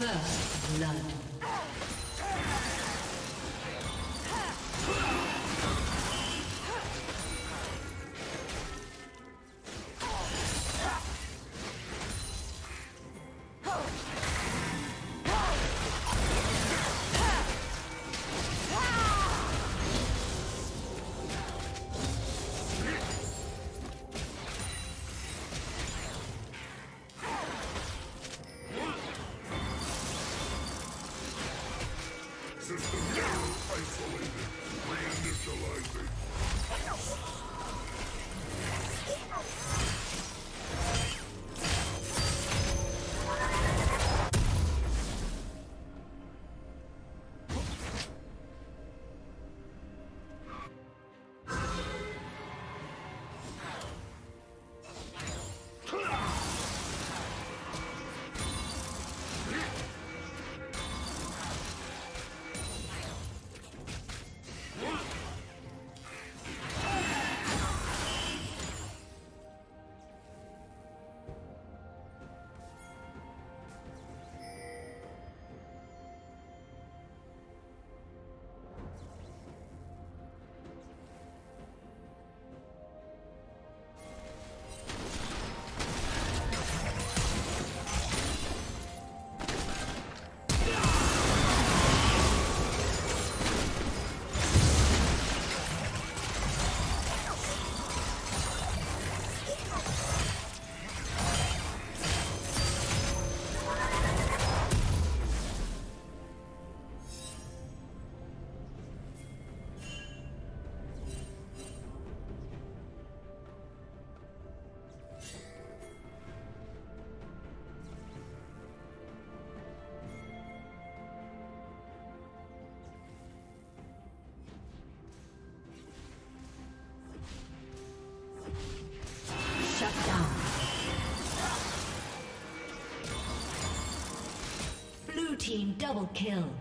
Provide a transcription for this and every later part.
First blood. Team double kill.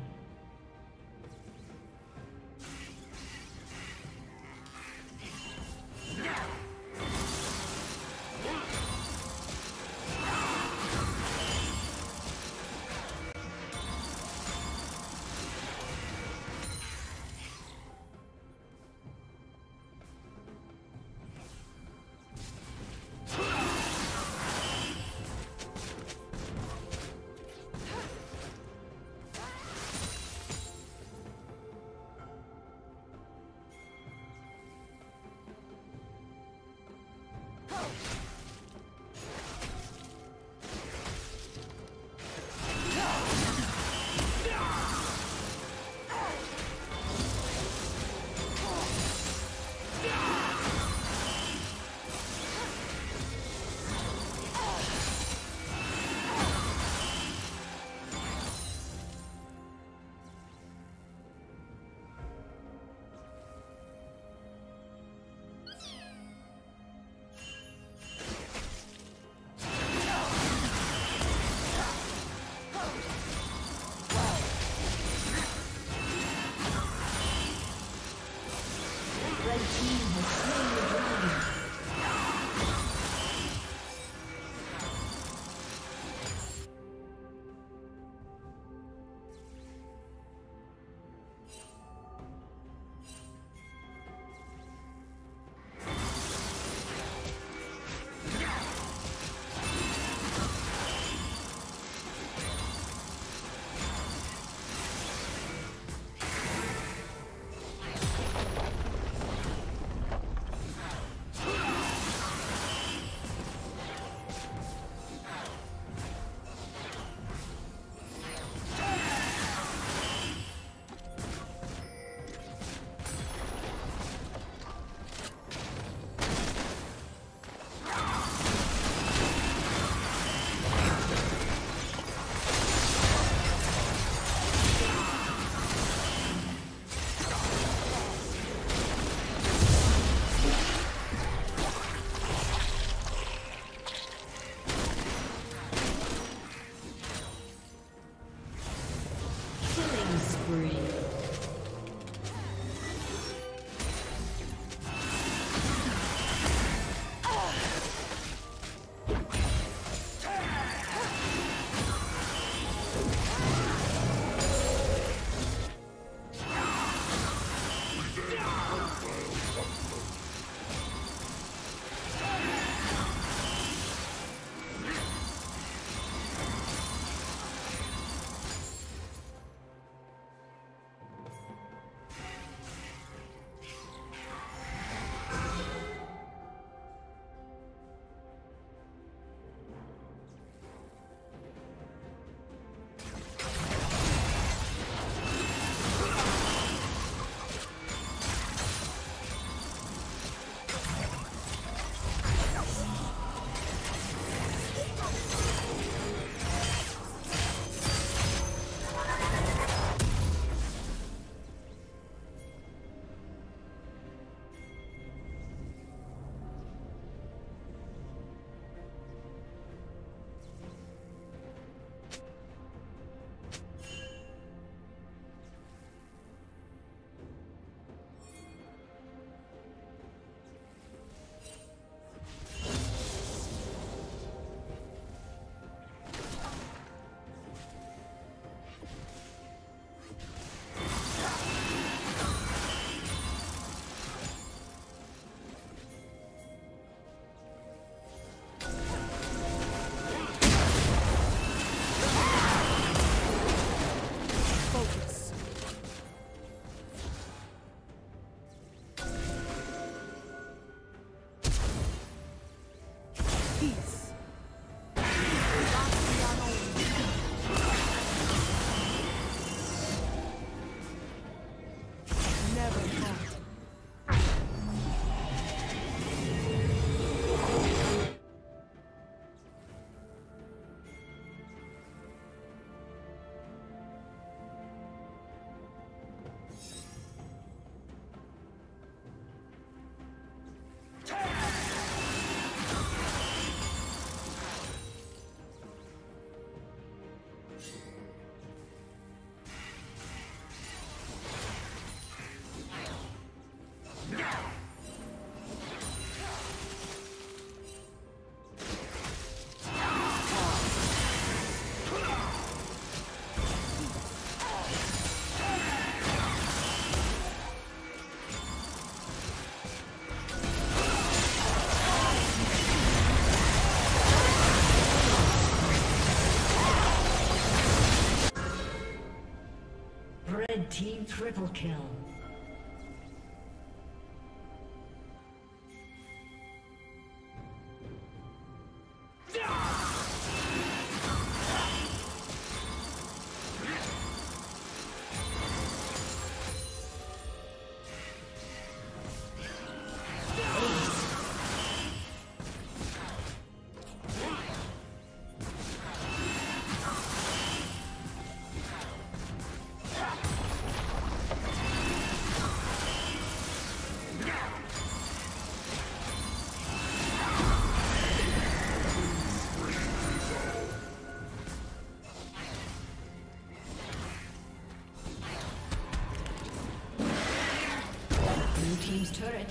Team triple kill.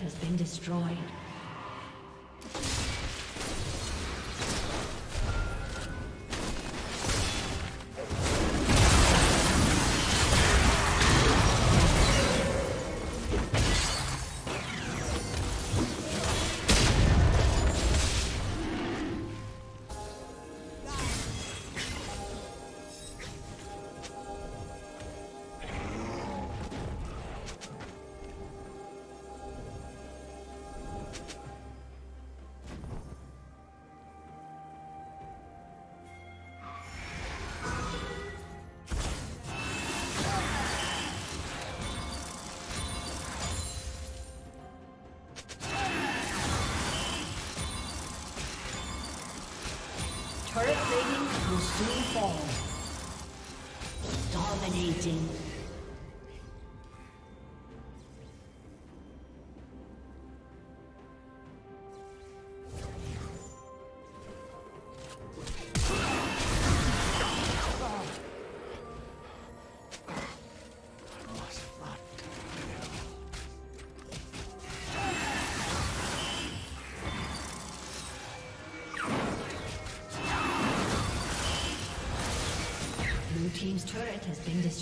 Has been destroyed. Soon fall. Dominating.